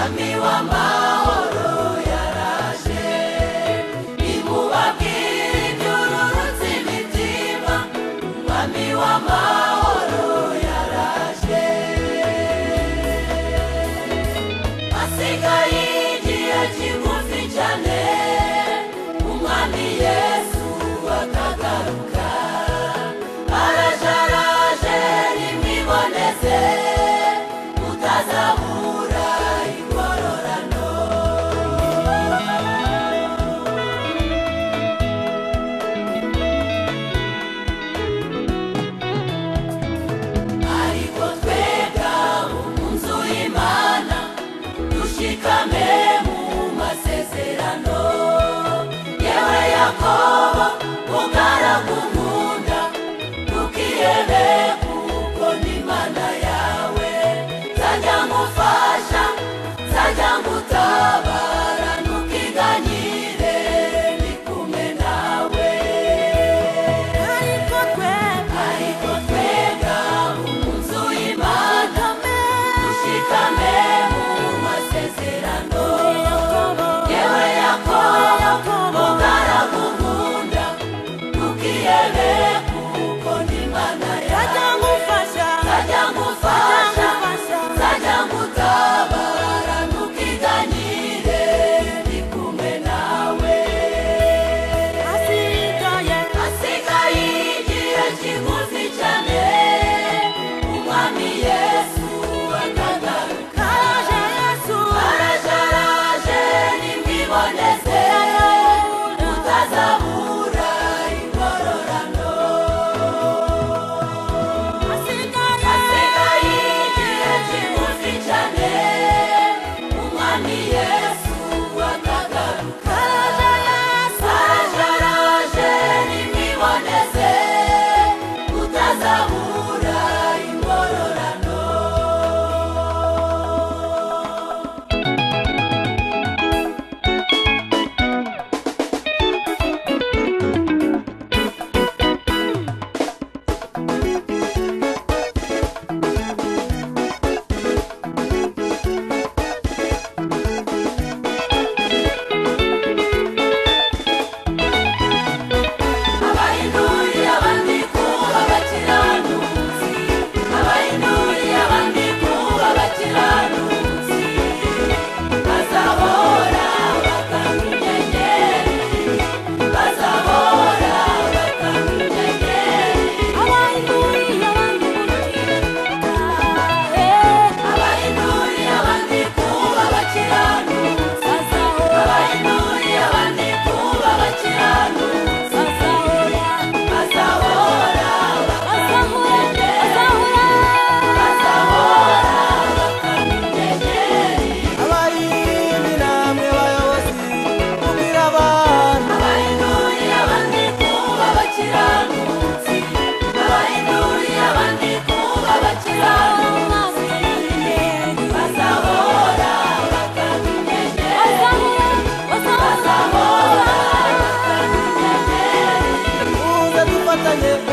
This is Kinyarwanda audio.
umwami w'amahoro yaraje nimubabwire ibyororotse imitima umwami w'amahoro Бога. yeah.